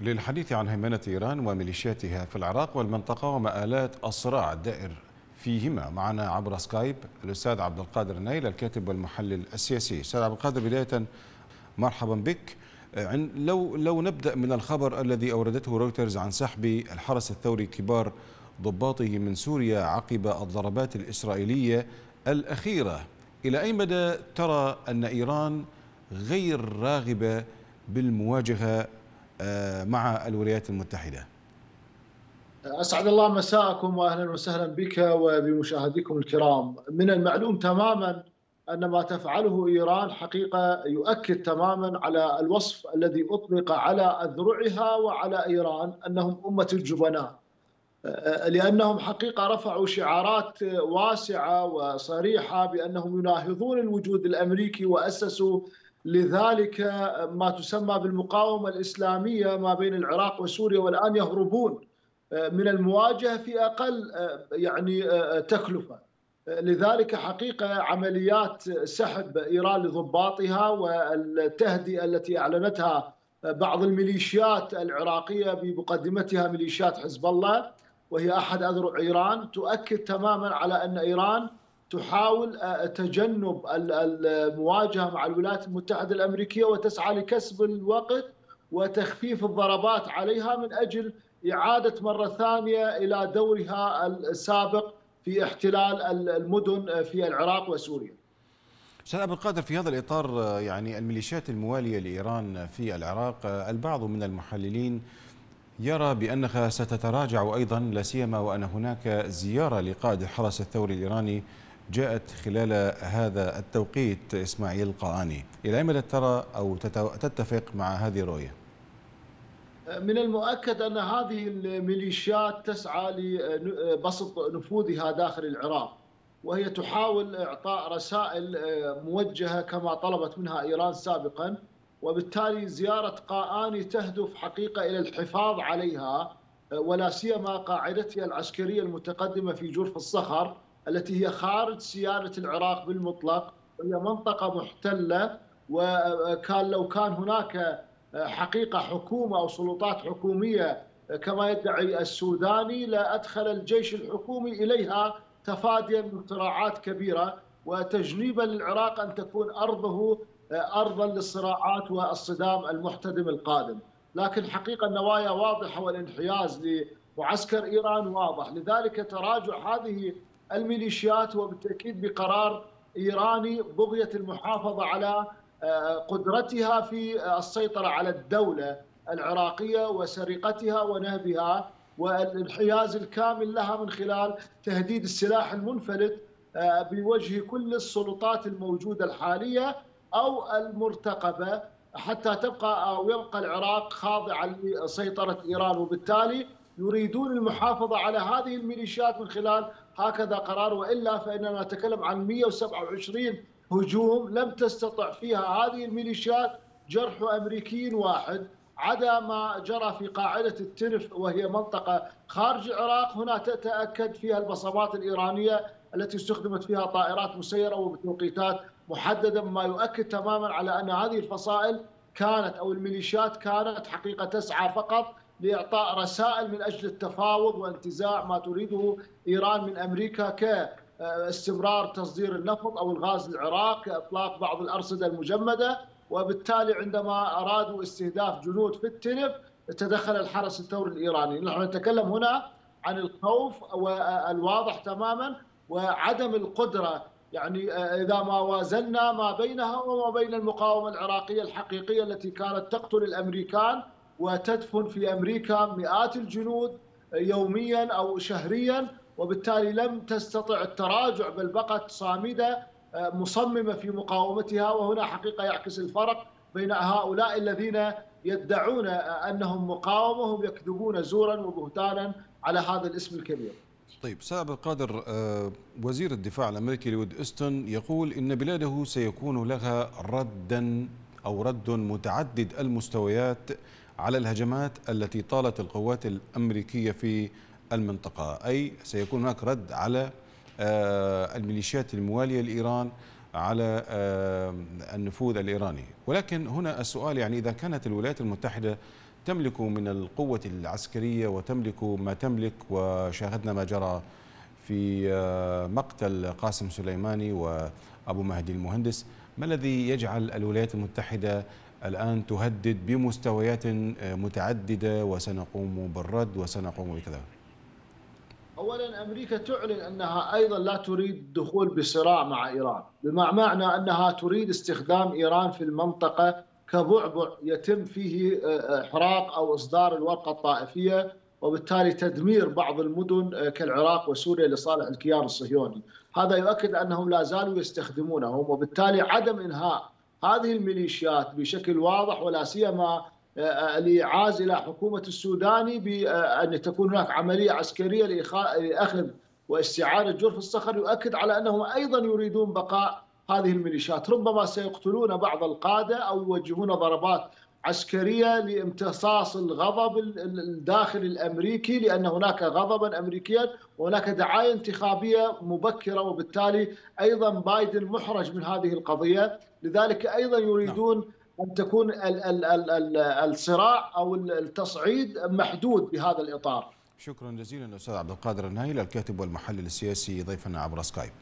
للحديث عن هيمنة إيران وميليشياتها في العراق والمنطقة ومآلات الصراع الدائر فيهما. معنا عبر سكايب الأستاذ عبد القادر النايل الكاتب والمحلل السياسي. أستاذ عبد القادر بداية مرحبا بك. لو لو نبدأ من الخبر الذي أوردته رويترز عن سحب الحرس الثوري كبار ضباطه من سوريا عقب الضربات الإسرائيلية الأخيرة إلى أي مدى ترى أن إيران غير راغبة بالمواجهة مع الولايات المتحدة. أسعد الله مساءكم وأهلا وسهلا بك وبمشاهديكم الكرام. من المعلوم تماما أن ما تفعله إيران حقيقة يؤكد تماما على الوصف الذي أطلق على أذرعها وعلى إيران أنهم أمة الجبناء. لأنهم حقيقة رفعوا شعارات واسعة وصريحة بأنهم يناهضون الوجود الأمريكي وأسسوا لذلك ما تسمى بالمقاومة الإسلامية ما بين العراق وسوريا والآن يهربون من المواجهة في أقل يعني تكلفة. لذلك حقيقة عمليات سحب إيران لضباطها والتهدئة التي أعلنتها بعض الميليشيات العراقية بمقدمتها ميليشيات حزب الله وهي أحد أذرع إيران تؤكد تماما على أن إيران تحاول تجنب المواجهه مع الولايات المتحدة الأمريكية وتسعى لكسب الوقت وتخفيف الضربات عليها من أجل إعادة مرة ثانية إلى دورها السابق في احتلال المدن في العراق وسوريا. أستاذ ابو القادر في هذا الإطار يعني الميليشيات الموالية لإيران في العراق البعض من المحللين يرى بأنها ستتراجع أيضا لا سيما وأن هناك زيارة لقائد الحرس الثوري الإيراني جاءت خلال هذا التوقيت إسماعيل قااني إلى أي مدى ترى أو تتفق مع هذه الرؤية؟ من المؤكد أن هذه الميليشيات تسعى لبسط نفوذها داخل العراق وهي تحاول إعطاء رسائل موجهة كما طلبت منها إيران سابقا وبالتالي زيارة قاآني تهدف حقيقة إلى الحفاظ عليها ولا سيما قاعدتها العسكرية المتقدمة في جرف الصخر التي هي خارج سيادة العراق بالمطلق وهي منطقة محتلة وكان لو كان هناك حقيقة حكومة أو سلطات حكومية كما يدعي السوداني لأدخل الجيش الحكومي إليها تفاديا من صراعات كبيرة وتجنيبا للعراق أن تكون أرضه أرضا للصراعات والصدام المحتدم القادم. لكن حقيقة النوايا واضحة والانحياز لمعسكر إيران واضح. لذلك تراجع هذه الميليشيات وبالتأكيد بقرار إيراني بغية المحافظة على قدرتها في السيطرة على الدولة العراقية وسرقتها ونهبها والانحياز الكامل لها من خلال تهديد السلاح المنفلت بوجه كل السلطات الموجودة الحالية أو المرتقبة حتى تبقى أو يبقى العراق خاضعا لسيطرة إيران. وبالتالي يريدون المحافظة على هذه الميليشيات من خلال هكذا قرار وإلا فإننا نتكلم عن 127 هجوم لم تستطع فيها هذه الميليشيات جرح امريكي واحد عدا ما جرى في قاعدة التنف وهي منطقة خارج العراق. هنا تتأكد فيها البصمات الإيرانية التي استخدمت فيها طائرات مسيرة وبتوقيتات محددة مما يؤكد تماما على أن هذه الفصائل كانت أو الميليشيات كانت حقيقة تسعى فقط لإعطاء رسائل من أجل التفاوض وانتزاع ما تريده إيران من أمريكا كاستمرار تصدير النفط أو الغاز للعراق، اطلاق بعض الأرصدة المجمدة، وبالتالي عندما أرادوا استهداف جنود في التنف تدخل الحرس الثوري الإيراني، نحن نتكلم هنا عن الخوف والواضح تماما وعدم القدرة. يعني إذا ما وازنا ما بينها وما بين المقاومة العراقية الحقيقية التي كانت تقتل الأمريكان وتدفن في أمريكا مئات الجنود يوميا أو شهريا وبالتالي لم تستطع التراجع بل بقت صامدة مصممة في مقاومتها وهنا حقيقة يعكس الفرق بين هؤلاء الذين يدعون أنهم مقاومة هم يكذبون زورا وبهتانا على هذا الاسم الكبير. طيب عبد القادر وزير الدفاع الأمريكي لويد أستون يقول إن بلاده سيكون لها ردا أو رد متعدد المستويات على الهجمات التي طالت القوات الأمريكية في المنطقة، أي سيكون هناك رد على الميليشيات الموالية لإيران على النفوذ الإيراني، ولكن هنا السؤال يعني إذا كانت الولايات المتحدة تملك من القوة العسكرية وتملك ما تملك وشاهدنا ما جرى في آه، مقتل قاسم سليماني وأبو مهدي المهندس ما الذي يجعل الولايات المتحدة الآن تهدد بمستويات آه، متعددة وسنقوم بالرد وسنقوم بكذا. اولا أمريكا تعلن أنها أيضا لا تريد الدخول بصراع مع إيران، بمعنى أنها تريد استخدام إيران في المنطقة كبعبع يتم فيه آه، إحراق أو إصدار الورقة الطائفية وبالتالي تدمير بعض المدن آه، كالعراق وسوريا لصالح الكيان الصهيوني، هذا يؤكد أنهم لا زالوا يستخدمونهم وبالتالي عدم إنهاء هذه الميليشيات بشكل واضح ولا سيما الايعاز إلى حكومة السوداني بان تكون هناك عملية عسكرية لأخذ واستعاده جرف الصخر يؤكد على أنهم أيضا يريدون بقاء هذه الميليشيات. ربما سيقتلون بعض القادة أو يوجهون ضربات عسكرية لامتصاص الغضب الداخلي الأمريكي لأن هناك غضبا امريكيا وهناك دعاية انتخابية مبكرة وبالتالي أيضا بايدن محرج من هذه القضية لذلك أيضا يريدون أن تكون الصراع أو التصعيد محدود بهذا الإطار. شكرا جزيلا أستاذ عبد القادر النايل الكاتب والمحلل السياسي ضيفنا عبر سكايب.